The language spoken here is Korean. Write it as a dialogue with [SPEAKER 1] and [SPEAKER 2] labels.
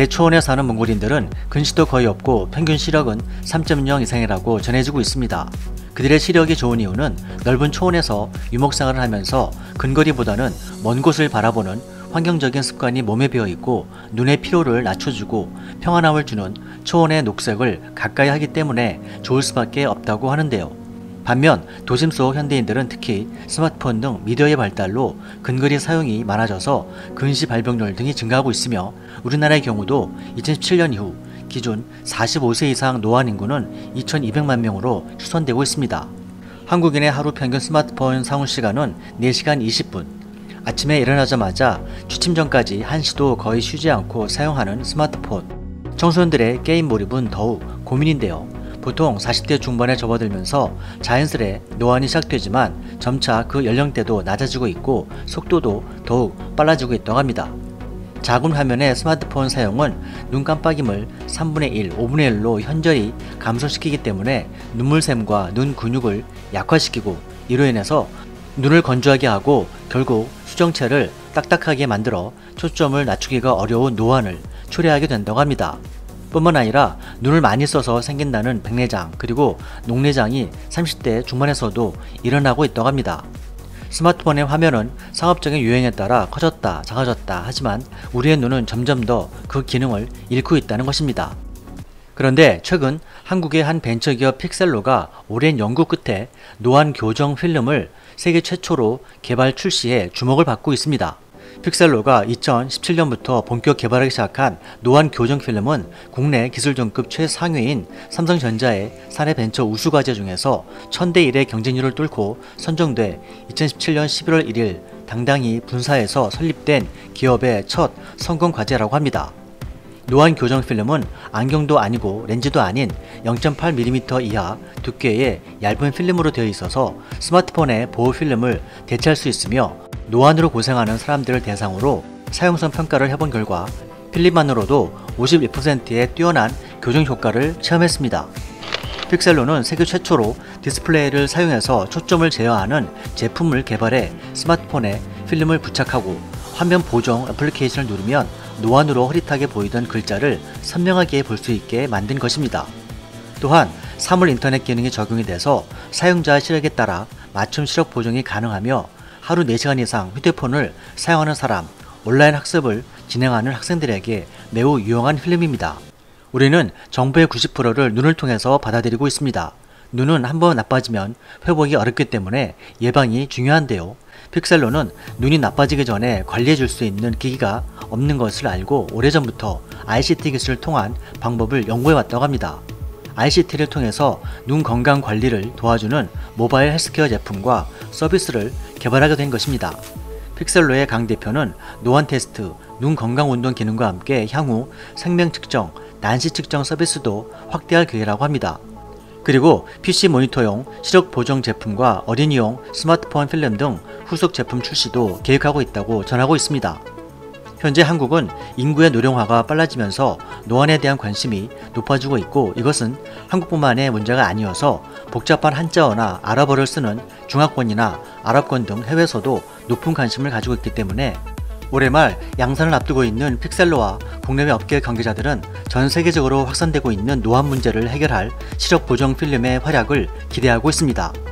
[SPEAKER 1] 대초원에 사는 몽골인들은 근시도 거의 없고 평균 시력은 3.0 이상이라고 전해지고 있습니다. 그들의 시력이 좋은 이유는 넓은 초원에서 유목생활을 하면서 근거리보다는 먼 곳을 바라보는 환경적인 습관이 몸에 배어 있고 눈의 피로를 낮춰주고 평안함을 주는 초원의 녹색을 가까이 하기 때문에 좋을 수밖에 없다고 하는데요. 반면 도심 속 현대인들은 특히 스마트폰 등 미디어의 발달로 근거리 사용이 많아져서 근시 발병률 등이 증가하고 있으며 우리나라의 경우도 2017년 이후 기준 45세 이상 노안 인구는 2,200만 명으로 추산되고 있습니다. 한국인의 하루 평균 스마트폰 사용 시간은 4시간 20분. 아침에 일어나자마자 취침 전까지 1시도 거의 쉬지 않고 사용하는 스마트폰. 청소년들의 게임 몰입은 더욱 고민인데요. 보통 40대 중반에 접어들면서 자연스레 노안이 시작되지만 점차 그 연령대도 낮아지고 있고 속도도 더욱 빨라지고 있다고 합니다. 작은 화면의 스마트폰 사용은 눈 깜빡임을 3분의 1, 5분의 1로 현저히 감소시키기 때문에 눈물샘과 눈 근육을 약화시키고 이로 인해서 눈을 건조하게 하고 결국 수정체를 딱딱하게 만들어 초점을 낮추기가 어려운 노안을 초래하게 된다고 합니다. 뿐만 아니라 눈을 많이 써서 생긴다는 백내장 그리고 녹내장이 30대 중반에서도 일어나고 있다고 합니다. 스마트폰의 화면은 상업적인 유행에 따라 커졌다 작아졌다 하지만 우리의 눈은 점점 더 그 기능을 잃고 있다는 것입니다. 그런데 최근 한국의 한 벤처기업 픽셀로가 오랜 연구 끝에 노안 교정 필름을 세계 최초로 개발 출시해 주목을 받고 있습니다. 픽셀로가 2017년부터 본격 개발하기 시작한 노안 교정 필름은 국내 기술 등급 최상위인 삼성전자의 사내 벤처 우수 과제 중에서 1000대 1의 경쟁률을 뚫고 선정돼 2017년 11월 1일 당당히 분사에서 설립된 기업의 첫 성공 과제라고 합니다. 노안 교정 필름은 안경도 아니고 렌즈도 아닌 0.8mm 이하 두께의 얇은 필름으로 되어 있어서 스마트폰의 보호 필름을 대체할 수 있으며 노안으로 고생하는 사람들을 대상으로 사용성 평가를 해본 결과 필름만으로도 51%의 뛰어난 교정 효과를 체험했습니다. 픽셀로는 세계 최초로 디스플레이를 사용해서 초점을 제어하는 제품을 개발해 스마트폰에 필름을 부착하고 화면 보정 애플리케이션을 누르면 노안으로 흐릿하게 보이던 글자를 선명하게 볼 수 있게 만든 것입니다. 또한 사물 인터넷 기능이 적용이 돼서 사용자 시력에 따라 맞춤 시력 보정이 가능하며 하루 4시간 이상 휴대폰을 사용하는 사람, 온라인 학습을 진행하는 학생들에게 매우 유용한 필름입니다. 우리는 정보의 90%를 눈을 통해서 받아들이고 있습니다. 눈은 한 번 나빠지면 회복이 어렵기 때문에 예방이 중요한데요. 픽셀로는 눈이 나빠지기 전에 관리해 줄 수 있는 기기가 없는 것을 알고 오래전부터 ICT 기술을 통한 방법을 연구해 왔다고 합니다. ICT를 통해서 눈 건강 관리를 도와주는 모바일 헬스케어 제품과 서비스를 개발하게 된 것입니다. 픽셀로의 강 대표는 노안 테스트, 눈 건강 운동 기능과 함께 향후 색맹 측정, 난시 측정 서비스도 확대할 계획이라고 합니다. 그리고 PC 모니터용 시력 보정 제품과 어린이용 스마트폰 필름 등 후속 제품 출시도 계획하고 있다고 전하고 있습니다. 현재 한국은 인구의 노령화가 빨라지면서 노안에 대한 관심이 높아지고 있고 이것은 한국뿐만의 문제가 아니어서 복잡한 한자어나 아랍어를 쓰는 중화권이나 아랍권 등 해외에서도 높은 관심을 가지고 있기 때문에 올해 말 양산을 앞두고 있는 픽셀로와 국내외 업계 관계자들은 전 세계적으로 확산되고 있는 노안 문제를 해결할 시력 보정 필름의 활약을 기대하고 있습니다.